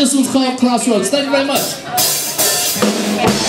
this one's called Crossroads. Thank you very much.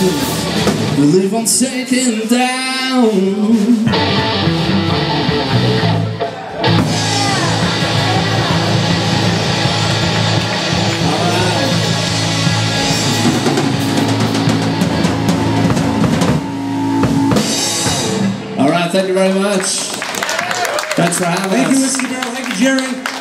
We live on second down. All right, thank you very much. Thanks for having Thank us. you, Whiskey Barrel. Thank you, Jerry.